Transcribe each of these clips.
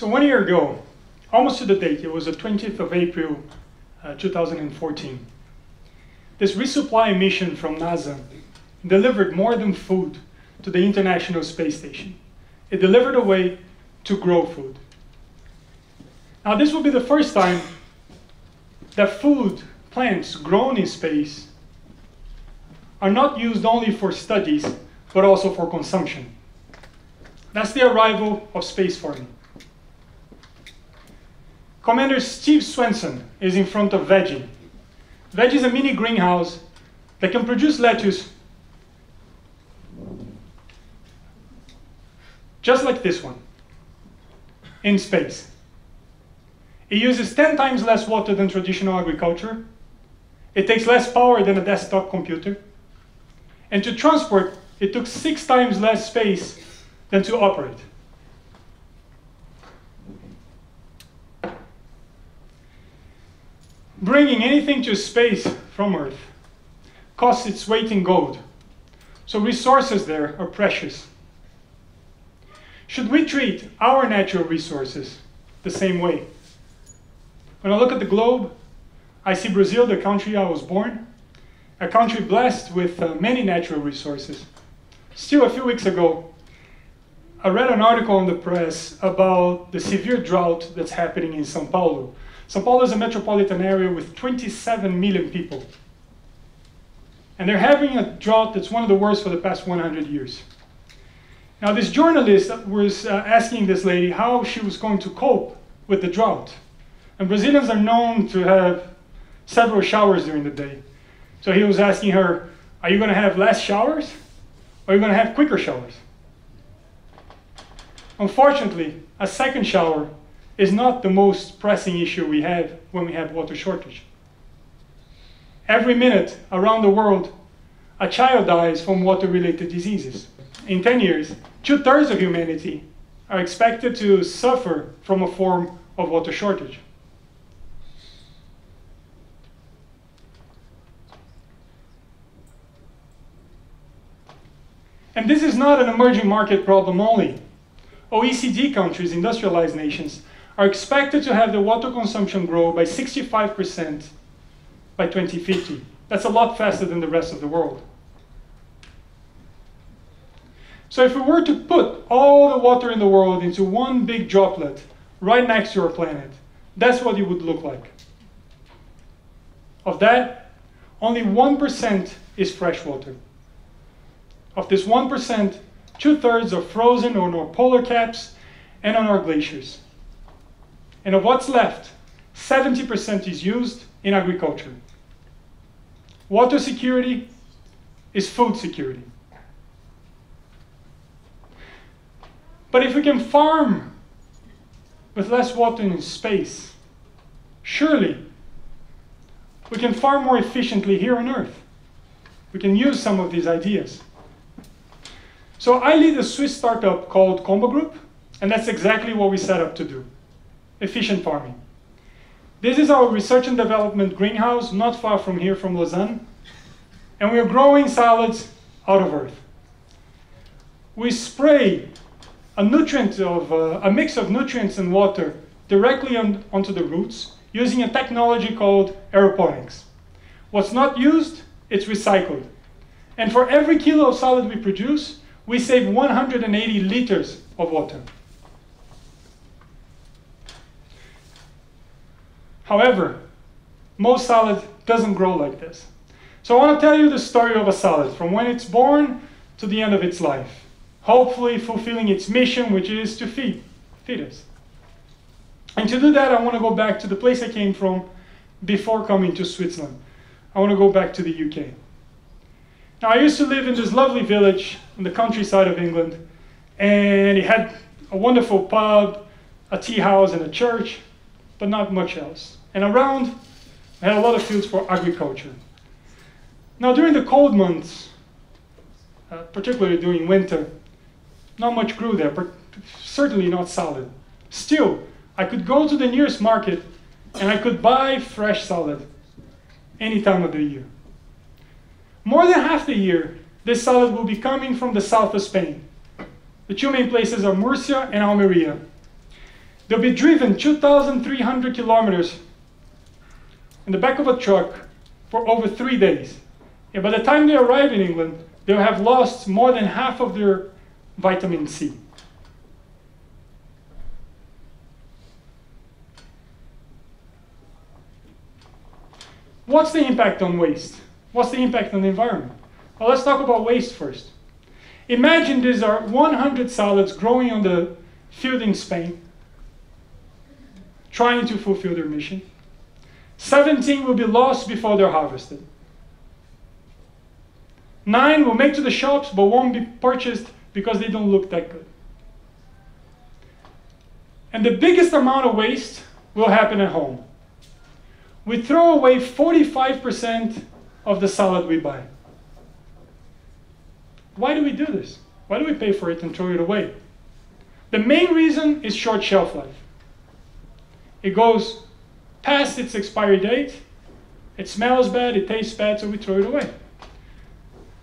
So one year ago, almost to the date, it was the 20th of April, uh, 2014, this resupply mission from NASA delivered more than food to the International Space Station. It delivered a way to grow food. Now this will be the first time that food, plants grown in space, are not used only for studies, but also for consumption. That's the arrival of space farming. Commander Steve Swanson is in front of Veggie. Veggie is a mini greenhouse that can produce lettuce just like this one in space. It uses 10 times less water than traditional agriculture. It takes less power than a desktop computer. And to transport, it took six times less space than to operate. Bringing anything to space from Earth costs its weight in gold. So resources there are precious. Should we treat our natural resources the same way? When I look at the globe, I see Brazil, the country I was born, a country blessed with uh, many natural resources. Still, a few weeks ago, I read an article in the press about the severe drought that's happening in Sao Paulo. Sao Paulo is a metropolitan area with 27 million people. And they're having a drought that's one of the worst for the past 100 years. Now, this journalist was uh, asking this lady how she was going to cope with the drought. And Brazilians are known to have several showers during the day. So he was asking her, Are you going to have less showers? Or are you going to have quicker showers? Unfortunately, a second shower is not the most pressing issue we have when we have water shortage. Every minute around the world, a child dies from water-related diseases. In 10 years, two-thirds of humanity are expected to suffer from a form of water shortage. And this is not an emerging market problem only. OECD countries, industrialized nations, are expected to have their water consumption grow by 65% by 2050. That's a lot faster than the rest of the world. So if we were to put all the water in the world into one big droplet right next to our planet, that's what it would look like. Of that, only 1% is fresh water. Of this 1%, two-thirds are frozen on our polar caps and on our glaciers. And of what's left, 70% is used in agriculture. Water security is food security. But if we can farm with less water in space, surely we can farm more efficiently here on Earth. We can use some of these ideas. So I lead a Swiss startup called CombaGroup, and that's exactly what we set up to do efficient farming. This is our research and development greenhouse, not far from here, from Lausanne. And we are growing salads out of earth. We spray a nutrient of, uh, a mix of nutrients and water directly on, onto the roots using a technology called aeroponics. What's not used, it's recycled. And for every kilo of salad we produce, we save 180 liters of water. However, most salad doesn't grow like this. So I want to tell you the story of a salad from when it's born to the end of its life, hopefully fulfilling its mission, which is to feed, feed us. And to do that, I want to go back to the place I came from before coming to Switzerland. I want to go back to the UK. Now, I used to live in this lovely village in the countryside of England, and it had a wonderful pub, a tea house, and a church, but not much else. And around, I had a lot of fields for agriculture. Now, during the cold months, uh, particularly during winter, not much grew there, but certainly not salad. Still, I could go to the nearest market and I could buy fresh salad any time of the year. More than half the year, this salad will be coming from the south of Spain. The two main places are Murcia and Almeria. They'll be driven 2,300 kilometers in the back of a truck for over three days. And by the time they arrive in England, they'll have lost more than half of their vitamin C. What's the impact on waste? What's the impact on the environment? Well, let's talk about waste first. Imagine these are 100 salads growing on the field in Spain, trying to fulfill their mission. 17 will be lost before they're harvested. Nine will make to the shops but won't be purchased because they don't look that good. And the biggest amount of waste will happen at home. We throw away 45% of the salad we buy. Why do we do this? Why do we pay for it and throw it away? The main reason is short shelf life. It goes past its expiry date, it smells bad, it tastes bad, so we throw it away.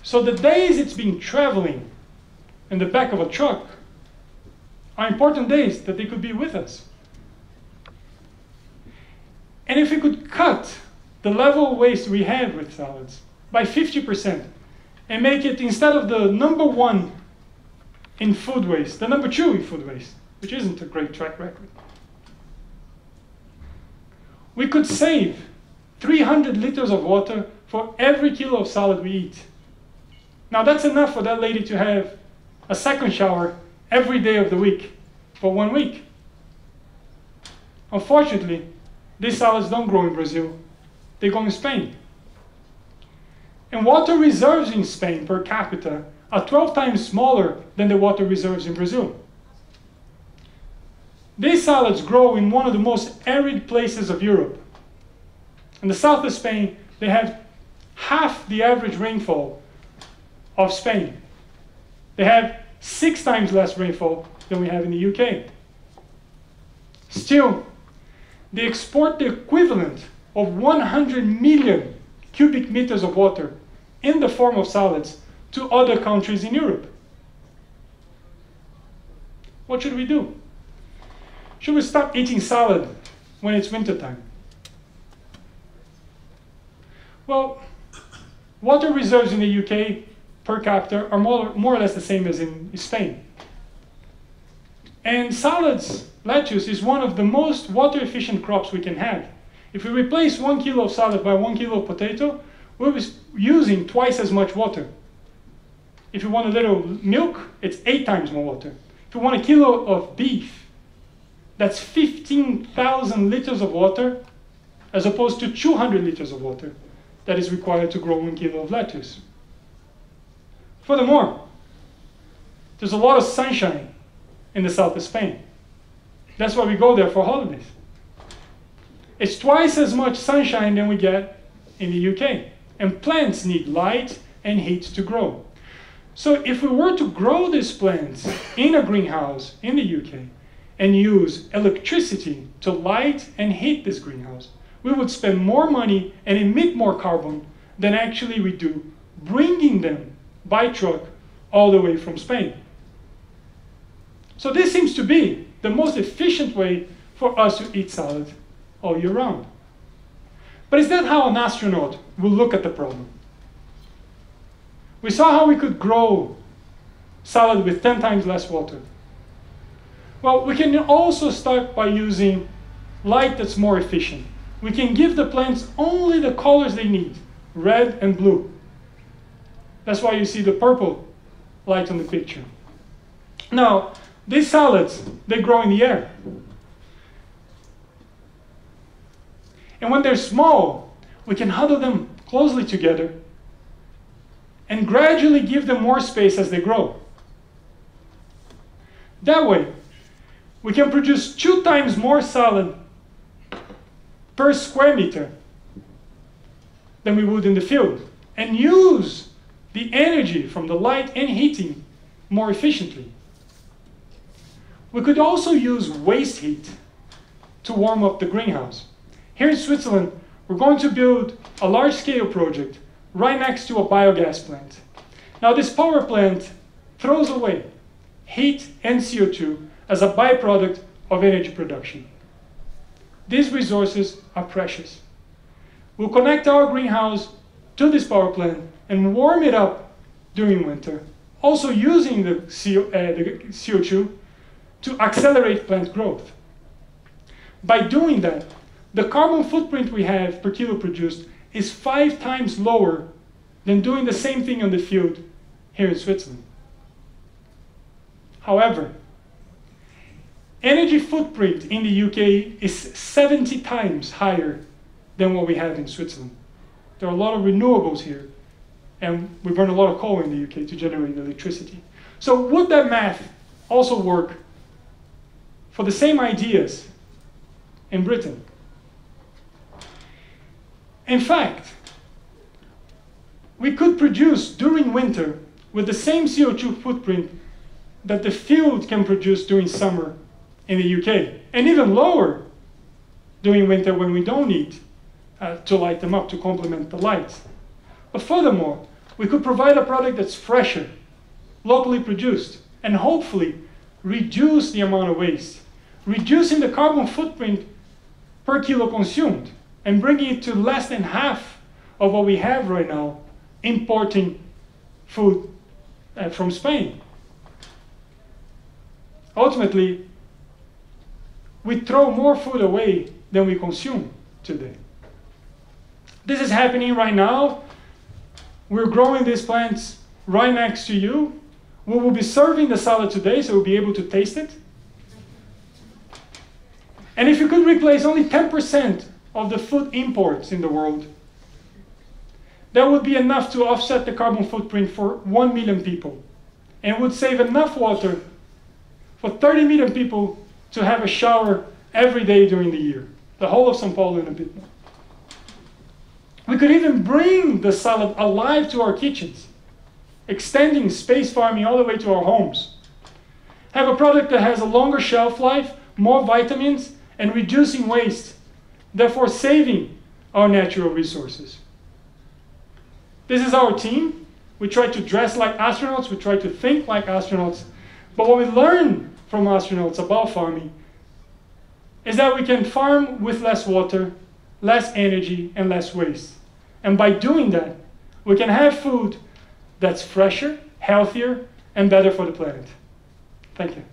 So the days it's been traveling in the back of a truck are important days that they could be with us. And if we could cut the level of waste we have with salads by 50% and make it instead of the number one in food waste, the number two in food waste, which isn't a great track record, we could save 300 liters of water for every kilo of salad we eat. Now that's enough for that lady to have a second shower every day of the week for one week. Unfortunately, these salads don't grow in Brazil, they grow in Spain. And water reserves in Spain per capita are 12 times smaller than the water reserves in Brazil. These salads grow in one of the most arid places of Europe. In the south of Spain, they have half the average rainfall of Spain. They have six times less rainfall than we have in the UK. Still, they export the equivalent of 100 million cubic meters of water in the form of salads to other countries in Europe. What should we do? Should we stop eating salad when it's wintertime? Well, water reserves in the UK per capita are more, more or less the same as in Spain. And salads, lettuce, is one of the most water efficient crops we can have. If we replace one kilo of salad by one kilo of potato, we'll be using twice as much water. If you want a little milk, it's eight times more water. If you want a kilo of beef, that's 15,000 liters of water as opposed to 200 liters of water that is required to grow one kilo of lettuce. Furthermore, there's a lot of sunshine in the south of Spain. That's why we go there for holidays. It's twice as much sunshine than we get in the UK. And plants need light and heat to grow. So if we were to grow these plants in a greenhouse in the UK and use electricity to light and heat this greenhouse, we would spend more money and emit more carbon than actually we do bringing them by truck all the way from Spain. So this seems to be the most efficient way for us to eat salad all year round. But is that how an astronaut will look at the problem? We saw how we could grow salad with 10 times less water. Well, we can also start by using light that's more efficient. We can give the plants only the colors they need, red and blue. That's why you see the purple light on the picture. Now, these salads, they grow in the air. And when they're small, we can huddle them closely together and gradually give them more space as they grow. That way, we can produce two times more salad per square meter than we would in the field and use the energy from the light and heating more efficiently. We could also use waste heat to warm up the greenhouse. Here in Switzerland, we're going to build a large-scale project right next to a biogas plant. Now this power plant throws away heat and CO2 as a byproduct of energy production. These resources are precious. We'll connect our greenhouse to this power plant and warm it up during winter, also using the, CO, uh, the CO2 to accelerate plant growth. By doing that, the carbon footprint we have per kilo produced is five times lower than doing the same thing on the field here in Switzerland. However, energy footprint in the UK is 70 times higher than what we have in Switzerland. There are a lot of renewables here, and we burn a lot of coal in the UK to generate electricity. So would that math also work for the same ideas in Britain? In fact, we could produce during winter with the same CO2 footprint that the field can produce during summer in the UK, and even lower during winter when we don't need uh, to light them up to complement the lights. But furthermore, we could provide a product that's fresher, locally produced, and hopefully reduce the amount of waste, reducing the carbon footprint per kilo consumed, and bringing it to less than half of what we have right now importing food uh, from Spain. Ultimately, we throw more food away than we consume today. This is happening right now. We're growing these plants right next to you. We will be serving the salad today, so we'll be able to taste it. And if you could replace only 10% of the food imports in the world, that would be enough to offset the carbon footprint for 1 million people and would save enough water for 30 million people to have a shower every day during the year, the whole of São Paulo and a bit. We could even bring the salad alive to our kitchens, extending space farming all the way to our homes. Have a product that has a longer shelf life, more vitamins, and reducing waste, therefore saving our natural resources. This is our team. We try to dress like astronauts, we try to think like astronauts, but what we learn from astronauts about farming is that we can farm with less water, less energy, and less waste. And by doing that, we can have food that's fresher, healthier, and better for the planet. Thank you.